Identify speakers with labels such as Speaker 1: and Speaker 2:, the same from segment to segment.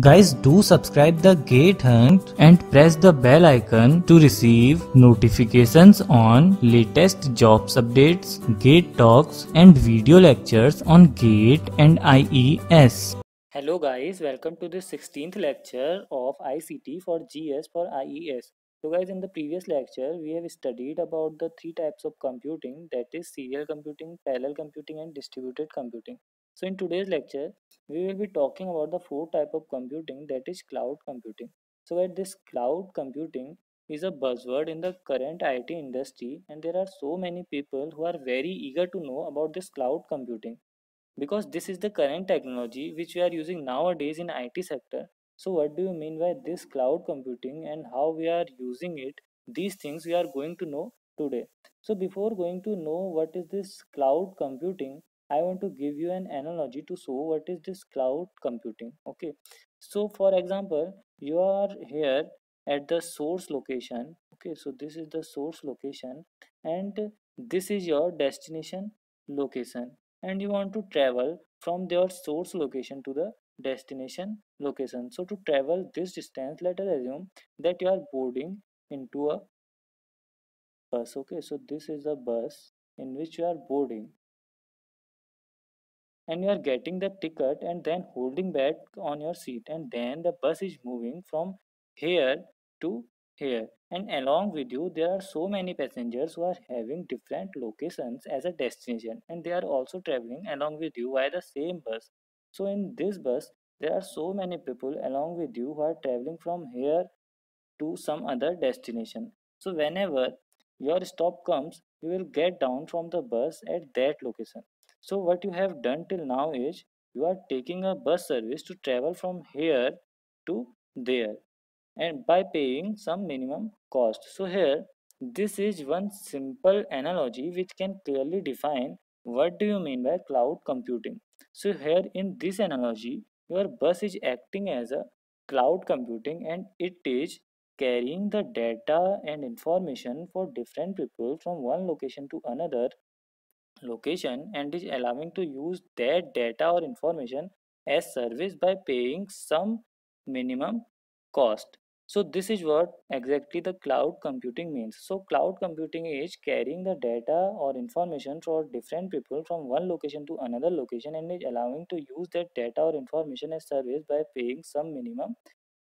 Speaker 1: Guys, do subscribe the Gate Hunt and press the bell icon to receive notifications on latest jobs updates, Gate talks and video lectures on Gate and IES.
Speaker 2: Hello guys, welcome to the 16th lecture of ICT for GS for IES. So guys, in the previous lecture, we have studied about the three types of computing that is serial computing, parallel computing and distributed computing. So in today's lecture, we will be talking about the four type of computing that is cloud computing. So that this cloud computing is a buzzword in the current IT industry and there are so many people who are very eager to know about this cloud computing because this is the current technology which we are using nowadays in IT sector. So what do you mean by this cloud computing and how we are using it? These things we are going to know today. So before going to know what is this cloud computing, I want to give you an analogy to show what is this cloud computing. Okay, so for example, you are here at the source location. Okay, so this is the source location, and this is your destination location, and you want to travel from your source location to the destination location. So to travel this distance, let us assume that you are boarding into a bus. Okay, so this is a bus in which you are boarding and you are getting the ticket and then holding back on your seat and then the bus is moving from here to here. And along with you there are so many passengers who are having different locations as a destination and they are also traveling along with you via the same bus. So in this bus there are so many people along with you who are traveling from here to some other destination. So whenever your stop comes you will get down from the bus at that location so what you have done till now is you are taking a bus service to travel from here to there and by paying some minimum cost. So here this is one simple analogy which can clearly define what do you mean by cloud computing. So here in this analogy your bus is acting as a cloud computing and it is carrying the data and information for different people from one location to another location and is allowing to use that data or information as service by paying some minimum cost. So this is what exactly the cloud computing means. So cloud computing is carrying the data or information for different people from one location to another location and is allowing to use that data or information as service by paying some minimum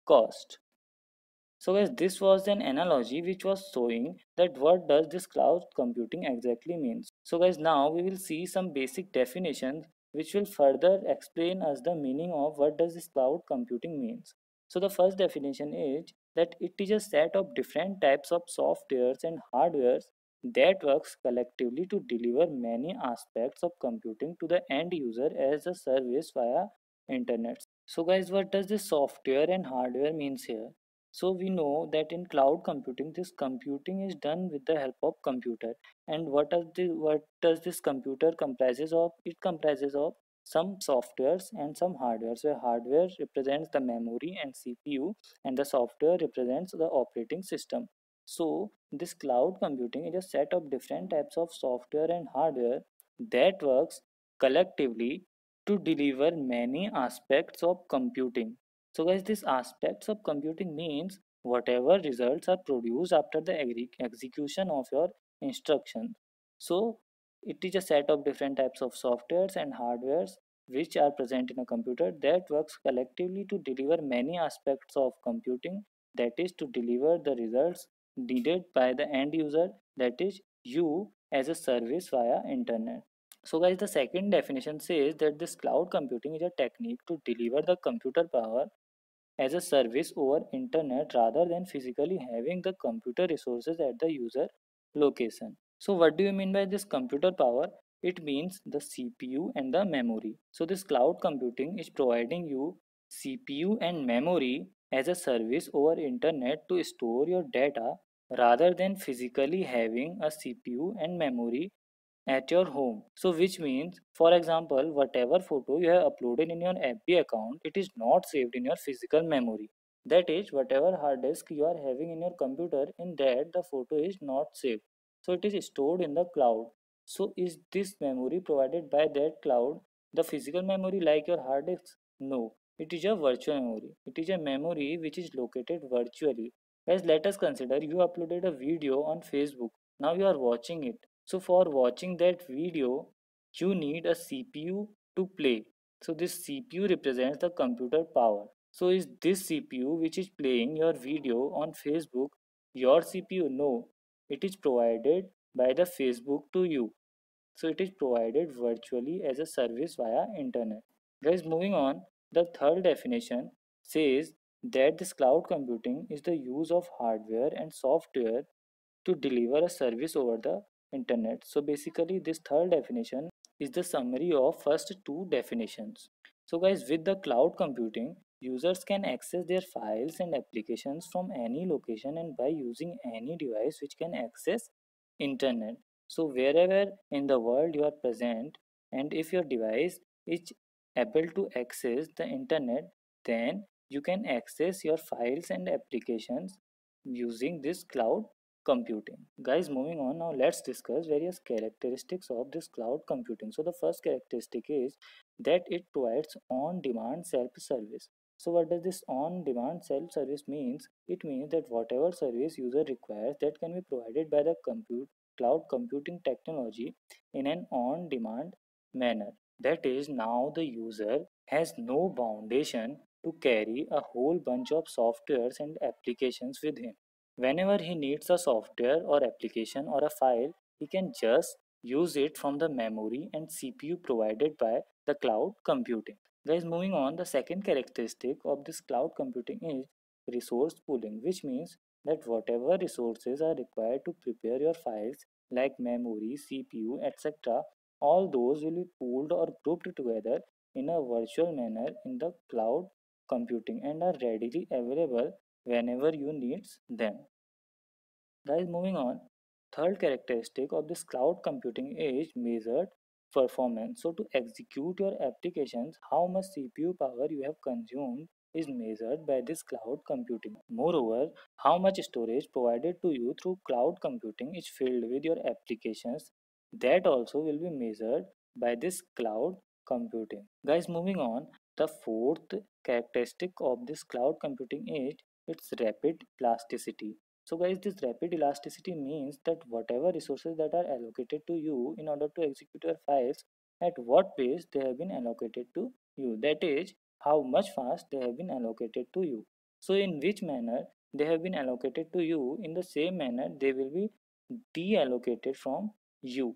Speaker 2: cost so guys, this was an analogy which was showing that what does this cloud computing exactly means. So guys, now we will see some basic definitions which will further explain us the meaning of what does this cloud computing means. So the first definition is that it is a set of different types of softwares and hardwares that works collectively to deliver many aspects of computing to the end user as a service via internet. So guys, what does this software and hardware means here? So we know that in cloud computing, this computing is done with the help of computer. And what does the what does this computer comprises of? It comprises of some softwares and some hardware. So hardware represents the memory and CPU, and the software represents the operating system. So this cloud computing is a set of different types of software and hardware that works collectively to deliver many aspects of computing so guys, these aspects of computing means whatever results are produced after the execution of your instruction. So it is a set of different types of softwares and hardwares which are present in a computer that works collectively to deliver many aspects of computing that is to deliver the results needed by the end user that is you as a service via internet. So guys the second definition says that this cloud computing is a technique to deliver the computer power as a service over internet rather than physically having the computer resources at the user location. So what do you mean by this computer power? It means the CPU and the memory. So this cloud computing is providing you CPU and memory as a service over internet to store your data rather than physically having a CPU and memory at your home. So which means, for example, whatever photo you have uploaded in your FB account, it is not saved in your physical memory. That is, whatever hard disk you are having in your computer, in that the photo is not saved. So it is stored in the cloud. So is this memory provided by that cloud the physical memory like your hard disk? No. it is a virtual memory it is a memory which is located virtually guys let us consider you uploaded a video on facebook now you are watching it so for watching that video you need a cpu to play. So this cpu represents the computer power. So is this cpu which is playing your video on facebook your cpu no. It is provided by the facebook to you. So it is provided virtually as a service via internet. Guys moving on the third definition says that this cloud computing is the use of hardware and software to deliver a service over the internet. So basically this third definition is the summary of first two definitions. So guys with the cloud computing users can access their files and applications from any location and by using any device which can access internet. So wherever in the world you are present and if your device is able to access the internet then you can access your files and applications using this cloud computing. Guys moving on now let's discuss various characteristics of this cloud computing. So the first characteristic is that it provides on demand self service so what does this on demand self service means? It means that whatever service user requires that can be provided by the compute cloud computing technology in an on demand manner. That is now the user has no foundation to carry a whole bunch of softwares and applications with him. Whenever he needs a software or application or a file, he can just use it from the memory and CPU provided by the cloud computing. Guys, moving on, the second characteristic of this cloud computing is resource pooling, which means that whatever resources are required to prepare your files like memory, CPU, etc., all those will be pooled or grouped together in a virtual manner in the cloud computing and are readily available whenever you need them. Guys, moving on. Third characteristic of this cloud computing is measured performance. So to execute your applications, how much CPU power you have consumed is measured by this cloud computing. Moreover, how much storage provided to you through cloud computing is filled with your applications that also will be measured by this cloud computing. Guys, moving on, the fourth characteristic of this cloud computing is its rapid elasticity. So guys, this rapid elasticity means that whatever resources that are allocated to you in order to execute your files, at what pace they have been allocated to you. That is, how much fast they have been allocated to you. So in which manner they have been allocated to you, in the same manner they will be deallocated from you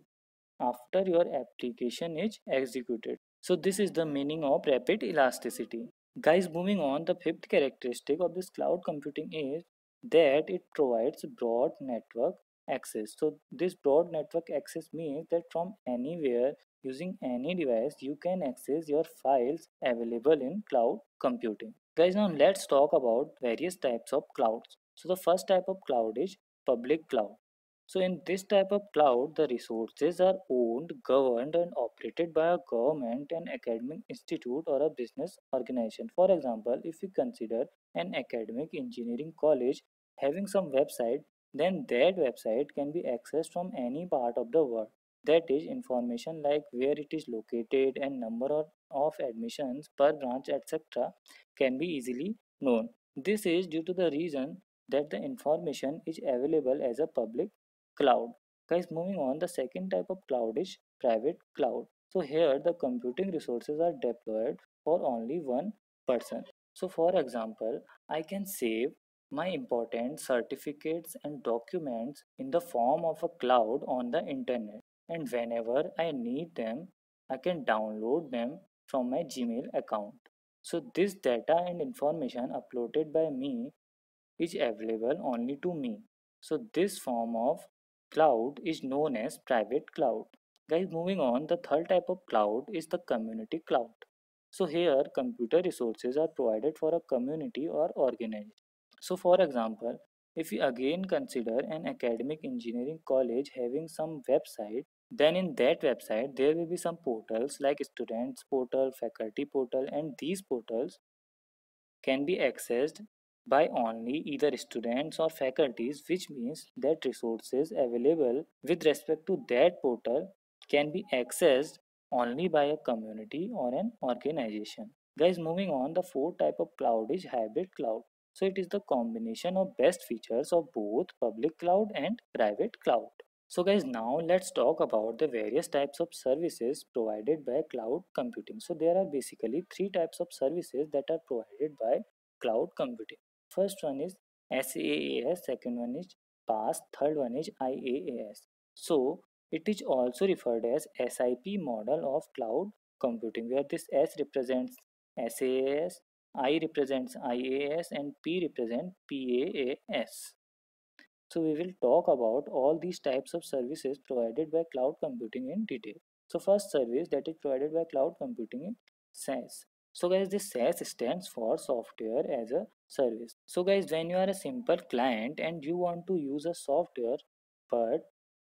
Speaker 2: after your application is executed. So this is the meaning of rapid elasticity. Guys, moving on, the fifth characteristic of this cloud computing is that it provides broad network access. So this broad network access means that from anywhere using any device you can access your files available in cloud computing. Guys, now let's talk about various types of clouds. So the first type of cloud is public cloud. So in this type of cloud, the resources are owned, governed and operated by a government, an academic institute or a business organization. For example, if you consider an academic engineering college having some website, then that website can be accessed from any part of the world. That is information like where it is located and number of admissions per branch etc. can be easily known. This is due to the reason that the information is available as a public cloud. Guys moving on the second type of cloud is private cloud. So here the computing resources are deployed for only one person. So for example i can save my important certificates and documents in the form of a cloud on the internet. And whenever i need them i can download them from my gmail account. So this data and information uploaded by me is available only to me. So this form of cloud is known as private cloud. Guys, moving on, the third type of cloud is the community cloud. So here, computer resources are provided for a community or organization. So for example, if we again consider an academic engineering college having some website, then in that website there will be some portals like students portal, faculty portal and these portals can be accessed by only either students or faculties which means that resources available with respect to that portal can be accessed only by a community or an organization. Guys, moving on, the fourth type of cloud is hybrid cloud. So it is the combination of best features of both public cloud and private cloud. So guys, now let's talk about the various types of services provided by cloud computing. So there are basically three types of services that are provided by cloud computing. First one is SaaS, second one is PaaS, third one is IaaS. So it is also referred as SIP model of cloud computing where this S represents SaaS, I represents IaaS and P represents PaaS. So we will talk about all these types of services provided by cloud computing in detail. So first service that is provided by cloud computing is SaaS. So guys this SaaS stands for software as a service. So guys when you are a simple client and you want to use a software but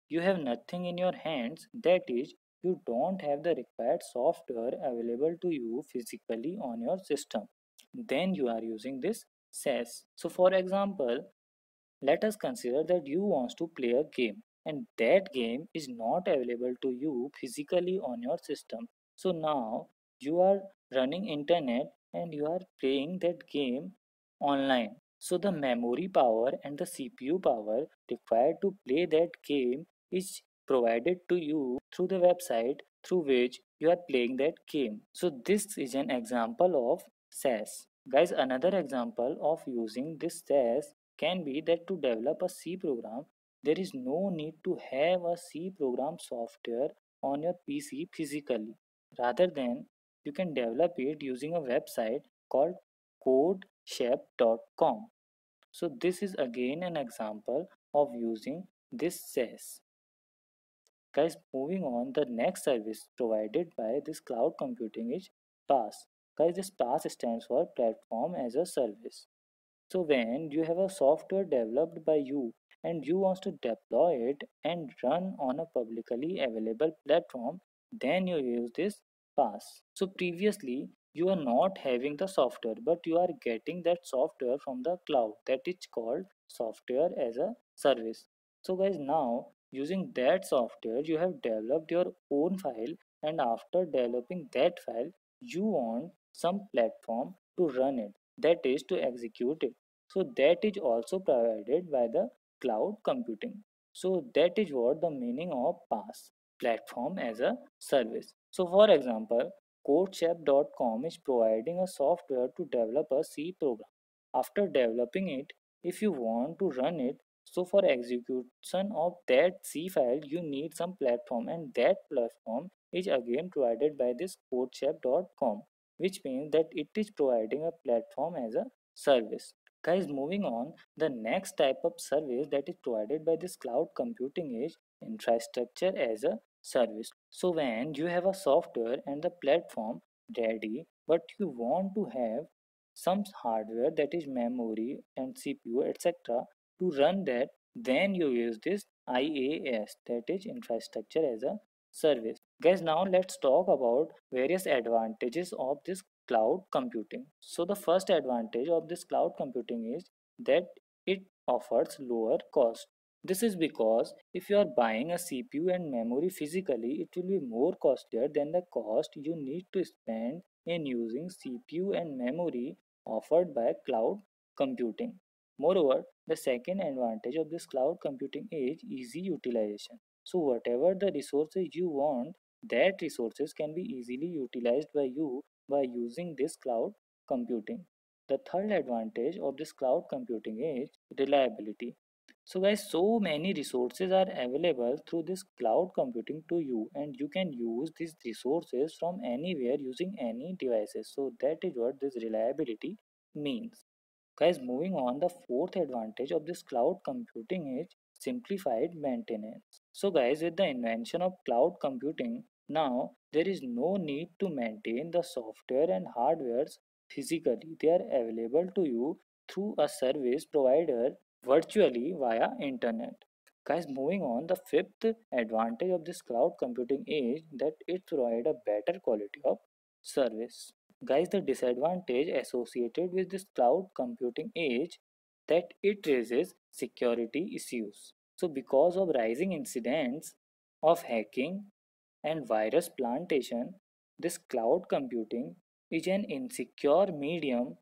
Speaker 2: you have nothing in your hands that is you don't have the required software available to you physically on your system then you are using this SaaS. So for example, let us consider that you want to play a game and that game is not available to you physically on your system. So now you are running internet and you are playing that game online. So the memory power and the CPU power required to play that game is provided to you through the website through which you are playing that game. So this is an example of SaaS. Guys, another example of using this SaaS can be that to develop a C program, there is no need to have a C program software on your PC physically. Rather than you can develop it using a website called codechef.com. So this is again an example of using this SaaS. Guys, moving on, the next service provided by this cloud computing is PaaS. Guys, this PaaS stands for Platform as a Service. So when you have a software developed by you and you want to deploy it and run on a publicly available platform, then you use this PaaS. So previously you are not having the software but you are getting that software from the cloud. That is called software as a service. So guys now using that software you have developed your own file and after developing that file you want some platform to run it. That is to execute it. So that is also provided by the cloud computing. So that is what the meaning of PaaS platform as a service so for example codechef.com is providing a software to develop a c program after developing it if you want to run it so for execution of that c file you need some platform and that platform is again provided by this codechef.com which means that it is providing a platform as a service. Guys, moving on, the next type of service that is provided by this cloud computing is infrastructure as a service. So when you have a software and the platform ready, but you want to have some hardware that is memory and CPU etc to run that, then you use this IaaS that is infrastructure as a service. Guys, now let's talk about various advantages of this cloud computing. So the first advantage of this cloud computing is that it offers lower cost. This is because if you are buying a CPU and memory physically, it will be more costlier than the cost you need to spend in using CPU and memory offered by cloud computing. Moreover, the second advantage of this cloud computing is easy utilization. So whatever the resources you want, that resources can be easily utilized by you by using this cloud computing. The third advantage of this cloud computing is reliability. So guys, so many resources are available through this cloud computing to you and you can use these resources from anywhere using any devices. So that is what this reliability means. Guys, moving on, the fourth advantage of this cloud computing is simplified maintenance. So guys, with the invention of cloud computing, now there is no need to maintain the software and hardwares physically. They are available to you through a service provider virtually via internet. Guys, moving on, the fifth advantage of this cloud computing is that it provides a better quality of service. Guys, the disadvantage associated with this cloud computing is that it raises security issues. So because of rising incidents of hacking and virus plantation, this cloud computing is an insecure medium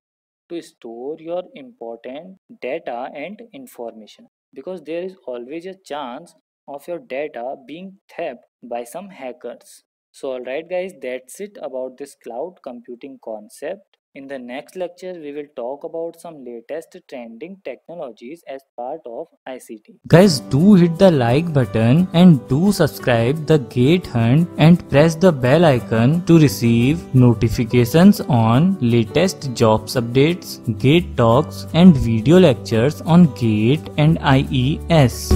Speaker 2: to store your important data and information because there is always a chance of your data being theft by some hackers. So alright guys that's it about this cloud computing concept. In the next lecture, we will talk about some latest trending technologies as part of ICT.
Speaker 1: Guys, do hit the like button and do subscribe the Gate Hunt and press the bell icon to receive notifications on latest jobs updates, Gate talks and video lectures on Gate and IES.